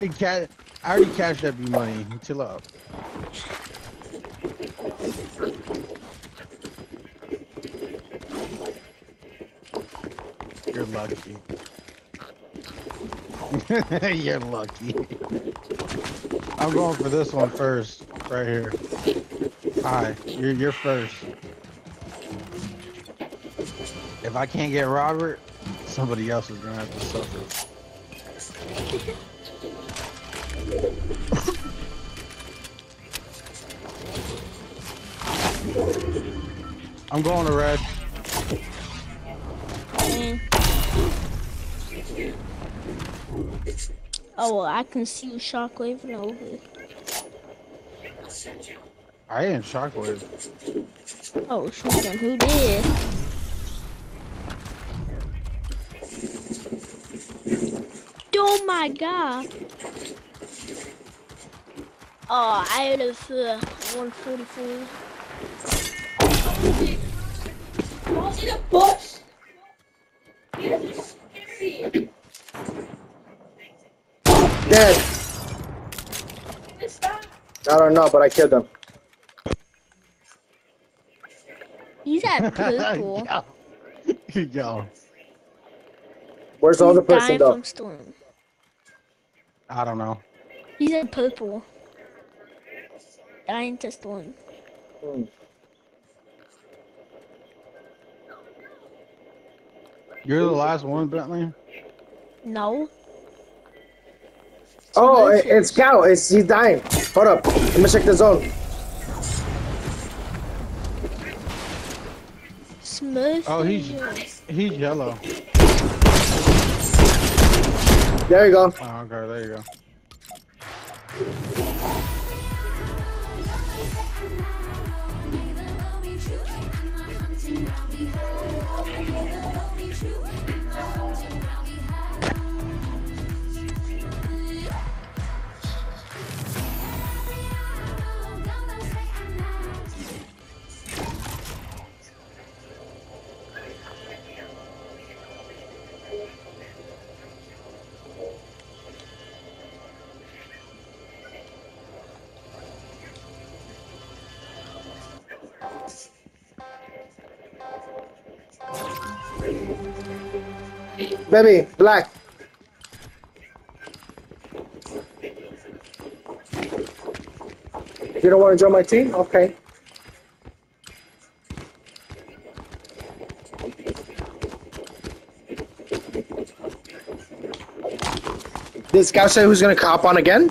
I already cashed up your money. Chill out. You're lucky. You're lucky. I'm going for this one first, right here. Hi, you're you're first. If I can't get Robert, somebody else is gonna have to suffer. I'm going to red. Man. Oh, well, I can see you shockwaves over. I ain't shockwave. Oh, shoot, then who did? Oh my god. Oh, I had a uh, 144. Dead. I don't know, but I killed him. He's at purple. Yo. Yo. Where's the other He's person dying though? from storm. I don't know. He's at purple. Dying to storm. Hmm. You're the last one, Bentley? No. Oh, it, it's Cow. It's he's dying. Hold up. Let me check the zone. Smurf. Oh, he's he's yellow. There you go. Oh, okay, there you go. Baby, black. You don't want to join my team? Okay. This guy say who's gonna cop on again?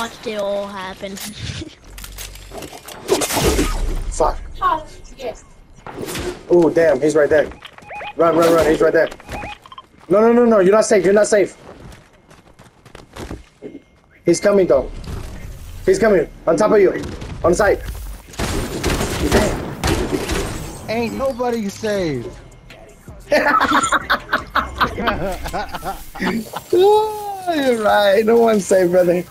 watched it all happen. Fuck. Oh damn, he's right there. Run, run, run, he's right there. No, no, no, no, you're not safe, you're not safe. He's coming though. He's coming, on top of you. On site. Ain't nobody safe. Oh, you're right, no one's safe, brother.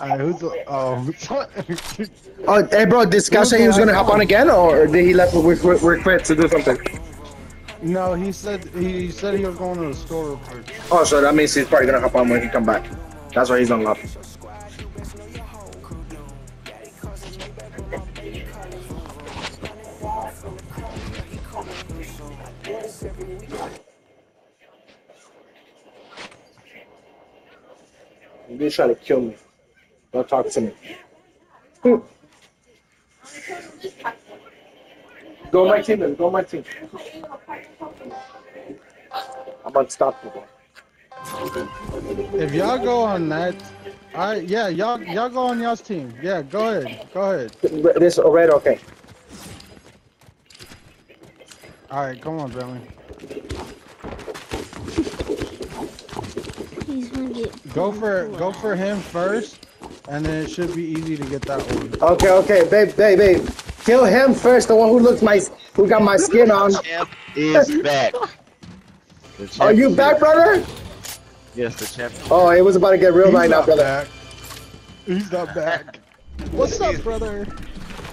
Uh, Alright, who's the, oh, Oh, hey, bro, did Scout say he was gonna hop on again, or did he left? We're, we're, we're quit to do something. no, he said he said he was going to the store real. Oh, so that means he's probably gonna hop on when he come back. That's why he's unlocked. You're trying to kill me. Don't talk to me. Go my team, then. Go my team. I'm unstoppable. If y'all go on that, I yeah, y'all y'all go on y'all's team. Yeah, go ahead, go ahead. This oh, red, okay. All right, come on, Bentley. He's gonna get. Go for go for him first, and then it should be easy to get that one. Okay, okay, babe, babe, babe. Kill him first, the one who looks my, who got my skin on. champ is back. Champ Are you back, brother? Yes, the champ. Oh, it was about to get real He's right now, brother. back. He's not back. What's up, brother?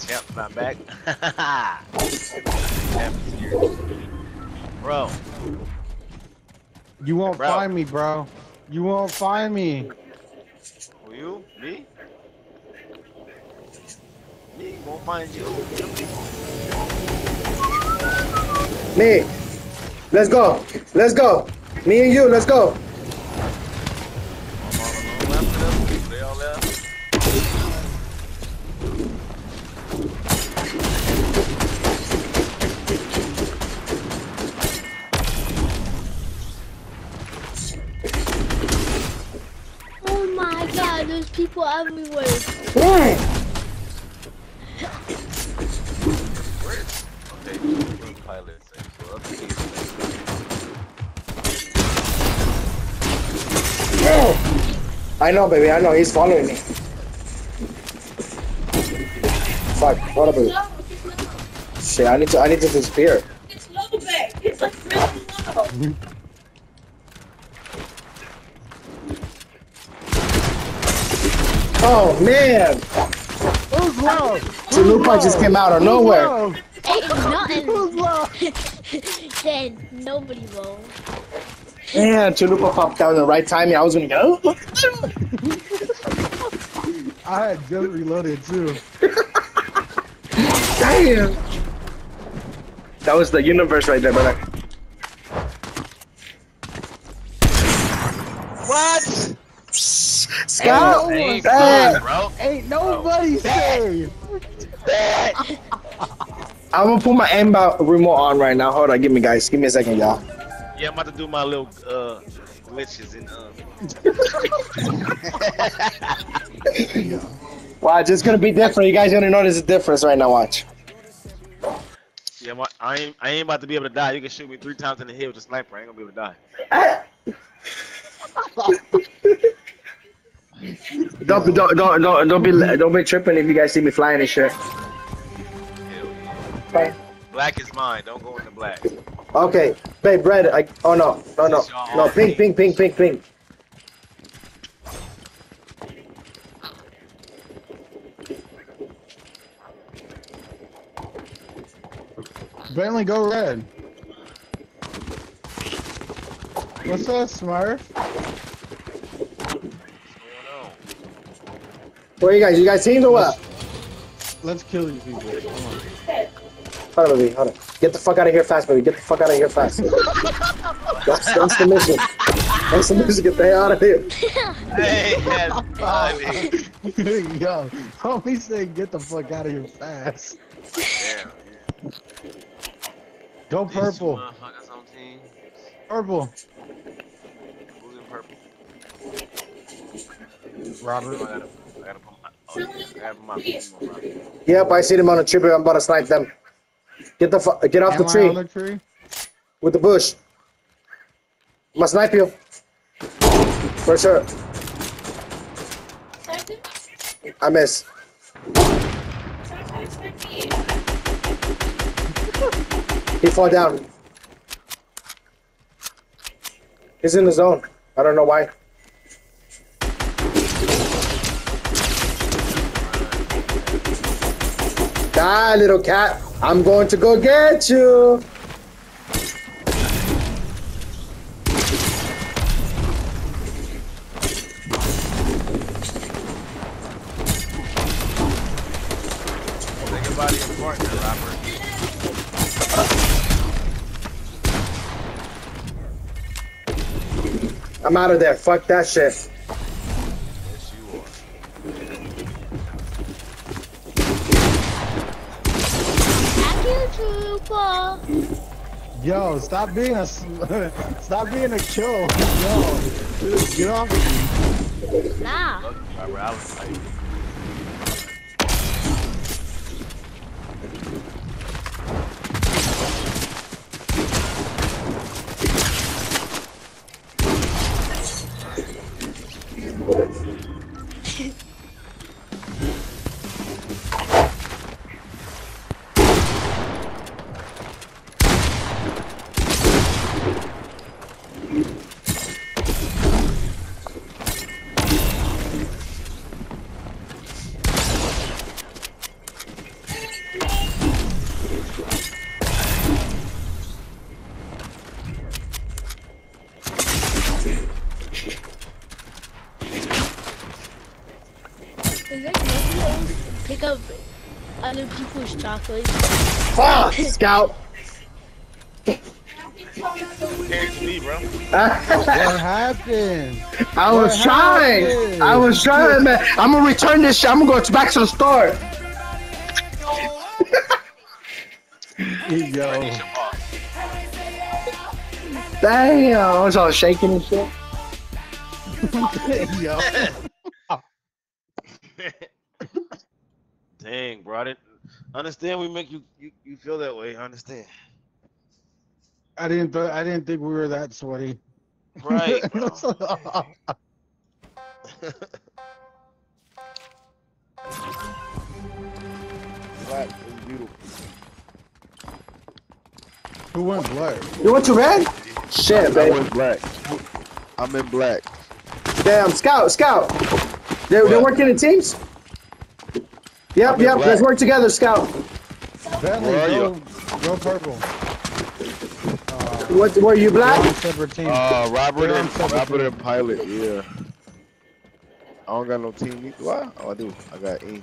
Champ's not back. champ is here. Bro, You won't Bro. find me, bro. You won't find me. You? Me? Me won't find you. Me. Let's go. Let's go. Me and you, let's go. I know, baby. I know. He's following me. Fuck. What about Shit, I need to. I need to disappear. It's low back. It's like really low. Oh man, Who's low? Chalupa just came out of nowhere. Who's low? Ain't nothing. Who's low? then nobody will. Man, Chalupa popped out in the right timing. I was gonna go. I had just reloaded too. Damn. That was the universe right there, brother. What? Scout. Ain't Hey. fun, bro. Ain't nobody oh, safe. I'm gonna put my aimbot remote on right now. Hold on, give me guys, give me a second, y'all. Yeah, I'm about to do my little uh glitches in uh. Watch, it's gonna be different. You guys gonna notice the difference right now. Watch. Yeah, my, I ain't I ain't about to be able to die. You can shoot me three times in the head with a sniper. I ain't gonna be able to die. Don't be, don't, don't, don't, don't be, don't be tripping if you guys see me flying and shit. Hell Black is mine. Don't go into black. Okay, babe, red. I, oh no, no, no, no, pink, pink, pink, pink, pink. Bentley, go red. What's up, Smurf? What's going on? Where you guys? You guys teamed or what? Let's kill these people. Come on. Hold on, baby. Hold on. Get the fuck out of here fast, baby. Get the fuck out of here fast. that's, that's the mission. That's the mission. Get the hell out of here. Hey, that's funny. Yo, homie said get the fuck out of here fast. Damn. Go These purple. motherfuckers on team. Purple. Who's in purple? Robert. I gotta, I gotta put my. Oh, yeah. I gotta put my team on. Yep, I see them on the tree. I'm about to snipe them. Get the get off Am the tree. the tree. With the bush. I'm gonna snipe you. For sure. I miss. He fall down. He's in the zone. I don't know why. Die, little cat. I'm going to go get you. I'm out of there. Fuck that shit. Yo, stop being a stop being a kill. Yo, get off me. Nah. Up other people's chocolates? Fuck, Scout. Me, bro. What happened? I was What trying. happened? I was trying, man. I'm gonna return this shit. I'm gonna go back to the store. Yo, Damn, I was all shaking and shit. yo. Dang, bro. I didn't understand we make you, you, you feel that way. I understand. I didn't. Th- I didn't think we were that sweaty. Right. Black is beautiful. Who went black? You went to red? Shit, I baby. went black. I'm in black. Damn, Scout, Scout. They're, they're working in teams? Yep, yep. black. Let's work together, Scout. Bentley, Where are go, you? go purple. Uh, What? Were you we're black? on separate teams. Uh, Robert They're and separate Robert and Pilot, yeah. I don't got no team either. Why? Oh, I do. I got E.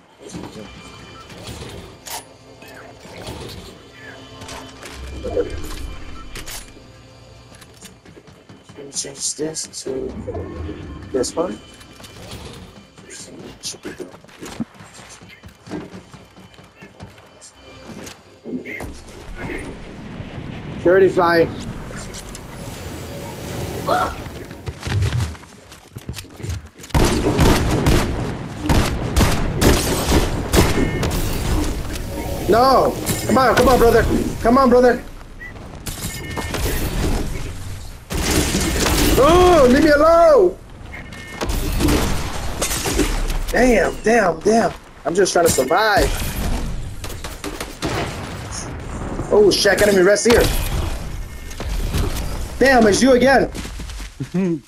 Let me change this to this one. Purity flying. No! Come on, come on, brother. Come on, brother. Oh, leave me alone! Damn, damn, damn. I'm just trying to survive. Oh, shit, enemy rest here. Damn, it's you again.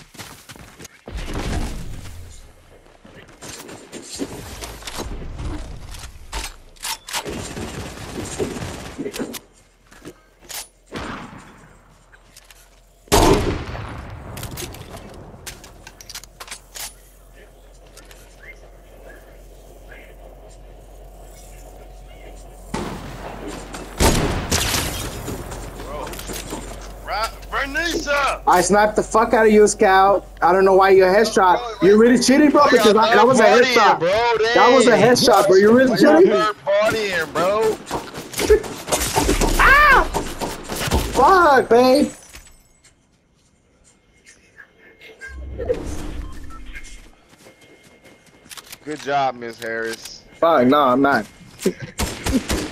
Right, Bernicia! I sniped the fuck out of you, Scout. I don't know why you a headshot. You're really cheating, bro, because I, that was a headshot. bro. That was a headshot, bro. You're really cheating? Third partying, bro. Ah! Fuck, babe. Good job, Miss Harris. Fuck, no, I'm not.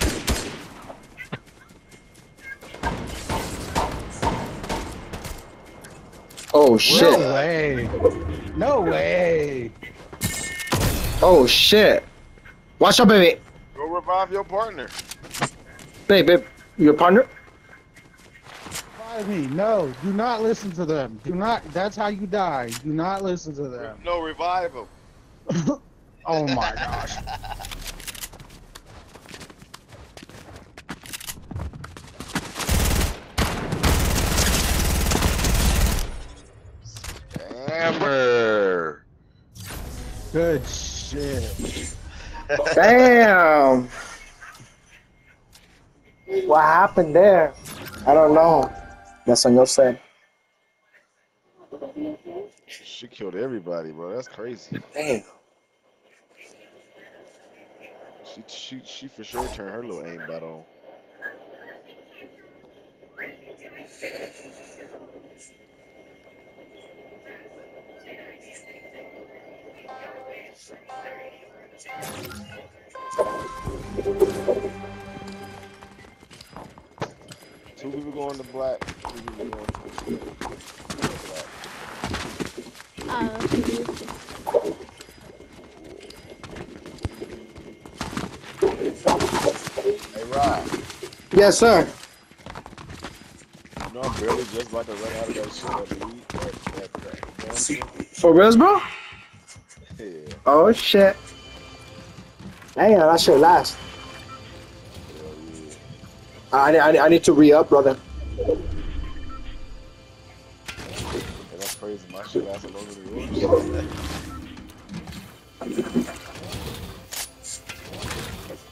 Oh shit. No way. No way. Oh shit. Watch out, baby. Go revive your partner. Babe, babe. Your partner? Follow me. No, do not listen to them. Do not. That's how you die. Do not listen to them. No, revive him. Oh my gosh. Good shit. Damn. What happened there? I don't know. That's on your side. She killed everybody, bro. That's crazy. Damn. She she she for sure turned her little aimbot on. Two people going to black. Two people going to black. Hey Rob, Yes, sir. you know I'm barely just about to run out of that shit that weed. That, that, that, that, For reals, bro? yeah. Oh shit. Damn, that shit last. I, I, I need to re up, brother. That's crazy. My shit lasted longer than yours.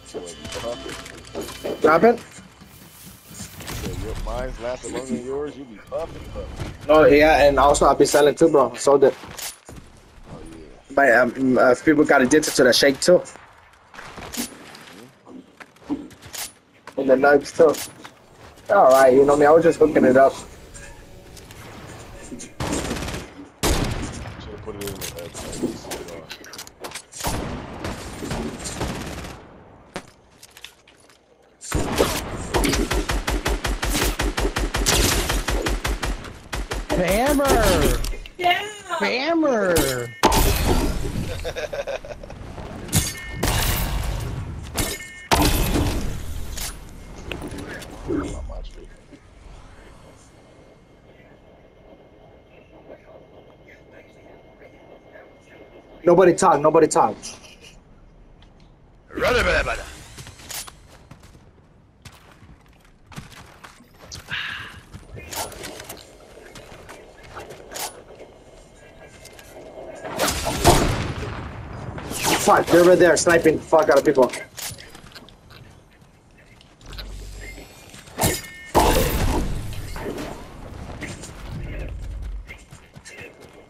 So if you puffin', Drop it? your mine's lasted longer than yours, you be puffing, puffing. Oh yeah, and also I'll be selling too, bro. Sold it. Oh yeah. But um, uh, people got addicted to the shake too. The nugs too. All right, you know me. I was just hooking it up. Should have put it in the uh, uh, Spammer! Yeah. Spammer! Not much. Nobody talk. Nobody talk. Fuck, they're over there sniping the fuck out of people. All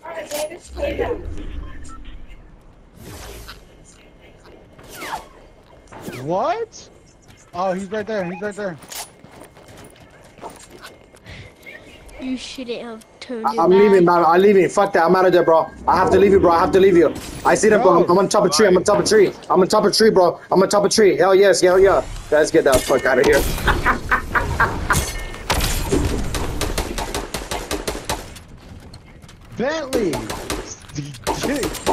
right, man, it's clear now. What? Oh, he's right there. He's right there. you shouldn't have turned I I'm leaving, man. I'm leaving. Fuck that. I'm out of there, bro. I have to leave you, bro. I have to leave you. I see them, bro. I'm, I'm on top of a tree. I'm on top of tree. I'm on top of tree, bro. I'm on top of tree. Hell yes, hell yeah. Let's get that fuck out of here. Bentley!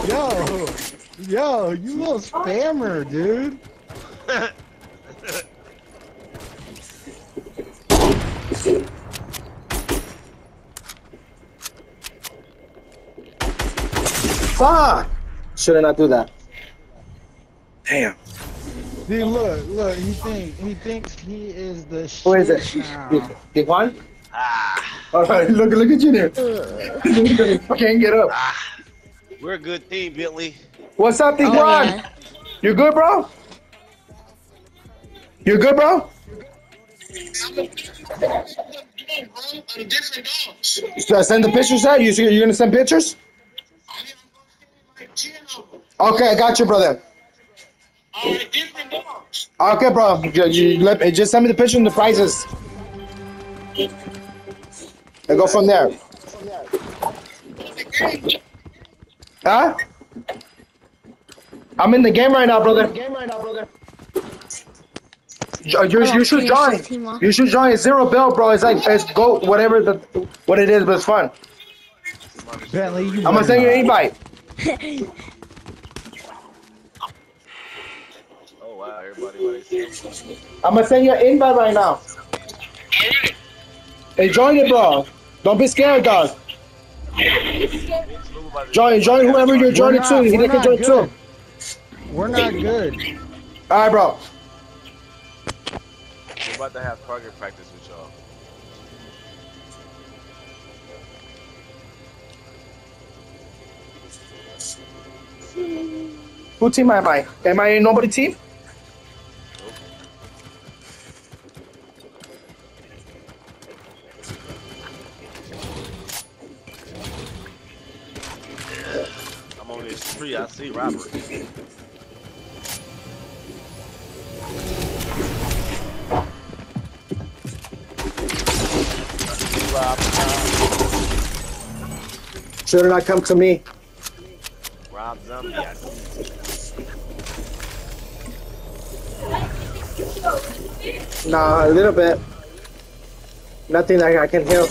Yo! Yo, you little spammer, dude. Fuck. Should I not do that? Damn. See, look, look, he think he thinks he is the shit Who is it? now. Dijuan? Ah. All right, look, look at you there. I can't get up. Ah. We're a good team, Bentley. What's up, Oh, Dijuan? yeah. You good, bro? You good, bro? So I send the pictures out. You you're gonna send pictures? Okay, I got you, brother. Okay, bro. You, you let, just send me the picture and the prices. And go from there. Huh? I'm in the game right now, brother. Game right now, brother. You, you, you should join. this team off. You should join. It's zero bill, bro. It's like it's go whatever the what it is, but it's fun. Bentley, you I'm gonna send you an invite. Oh wow, everybody, what. I'm gonna send you an invite right now. Hey, join it, bro. Don't be scared, dog. Join, join whoever you're joining to. He we're can not join good. too. We're not good. All right, bro. We're about to have target practice Who team am I? Am I nobody team? I'm on this tree. I see Robert. Rob, Should not come to me. Rob Zombie. I. Nah, a little bit. Nothing that I can help.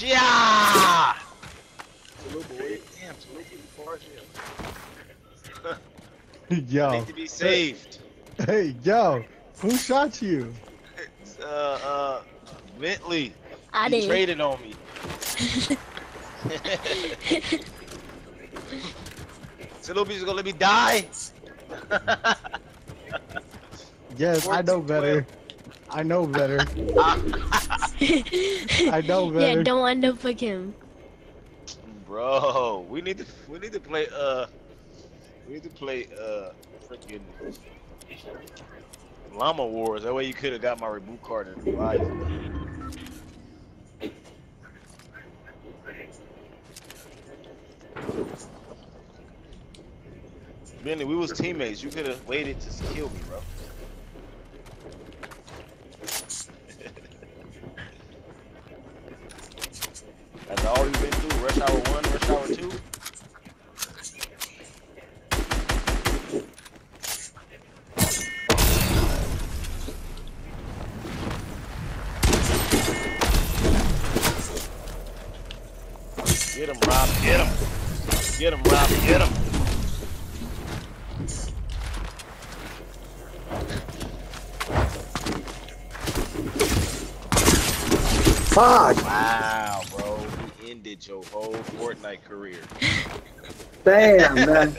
Yeah! Salute boy. Damn, salute before I Yo, need to be saved. hey, yo, who shot you? Uh, uh, Bentley. I he did. traded on me. Salubi's gonna let me die. Yes, I know better. I know better. I know better. yeah, don't end up like him. Bro, we need to we need to play uh we need to play uh freaking Llama Wars. That way you could have got my reboot card in me. Bentley, we was teammates. You could have waited to kill me, bro. After all you've been through, rush hour two. Get him, Rob. Get him. Get him, Rob. Get him. Fuck! Wow, bro. You ended your whole Fortnite career. Damn, man.